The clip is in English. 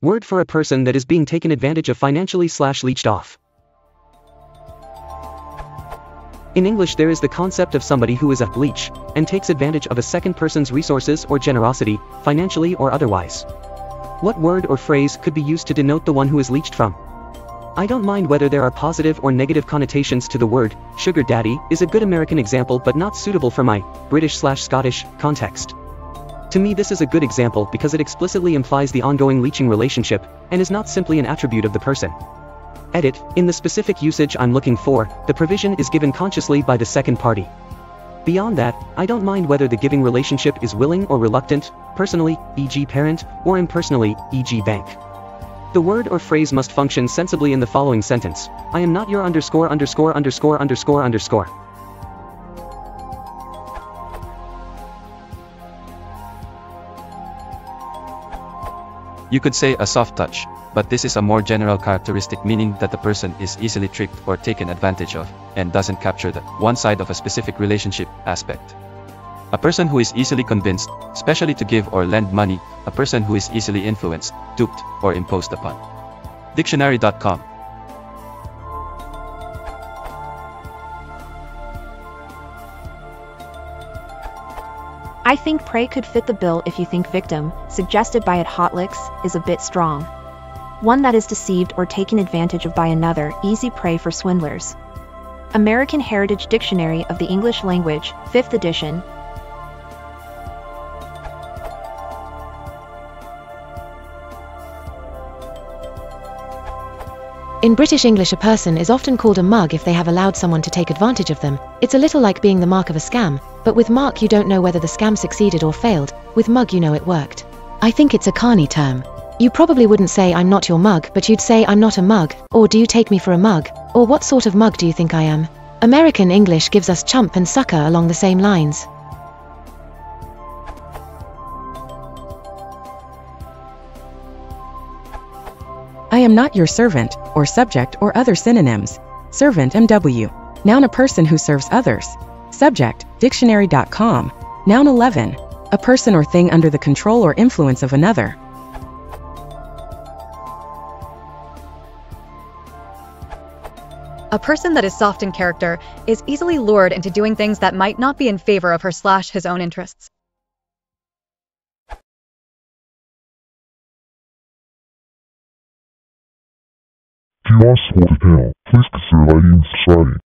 Word for a person that is being taken advantage of financially slash leeched off. In English there is the concept of somebody who is a leech, and takes advantage of a second person's resources or generosity, financially or otherwise. What word or phrase could be used to denote the one who is leeched from? I don't mind whether there are positive or negative connotations to the word, sugar daddy is a good American example but not suitable for my British slash Scottish context. To me this is a good example because it explicitly implies the ongoing leeching relationship, and is not simply an attribute of the person. Edit, in the specific usage I'm looking for, the provision is given consciously by the second party. Beyond that, I don't mind whether the giving relationship is willing or reluctant, personally, e.g. parent, or impersonally, e.g. bank. The word or phrase must function sensibly in the following sentence. I am not your underscore underscore underscore underscore underscore. You could say a soft touch, but this is a more general characteristic meaning that the person is easily tricked or taken advantage of, and doesn't capture the one side of a specific relationship aspect. A person who is easily convinced, especially to give or lend money, a person who is easily influenced, duped, or imposed upon. Dictionary.com I think prey could fit the bill if you think victim, suggested by it hotlicks, is a bit strong. One that is deceived or taken advantage of by another, easy prey for swindlers. American Heritage Dictionary of the English Language, 5th edition, In British English, a person is often called a mug if they have allowed someone to take advantage of them. It's a little like being the mark of a scam, but with mark you don't know whether the scam succeeded or failed, with mug you know it worked. I think it's a carny term. You probably wouldn't say I'm not your mug, but you'd say I'm not a mug, or do you take me for a mug, or what sort of mug do you think I am? American English gives us chump and sucker along the same lines. I am not your servant, or subject, or other synonyms. Servant MW. Noun a person who serves others. Subject, dictionary.com. Noun 11. A person or thing under the control or influence of another. A person that is soft in character is easily lured into doing things that might not be in favor of her slash his own interests. You want to channel, please consider and subscribing.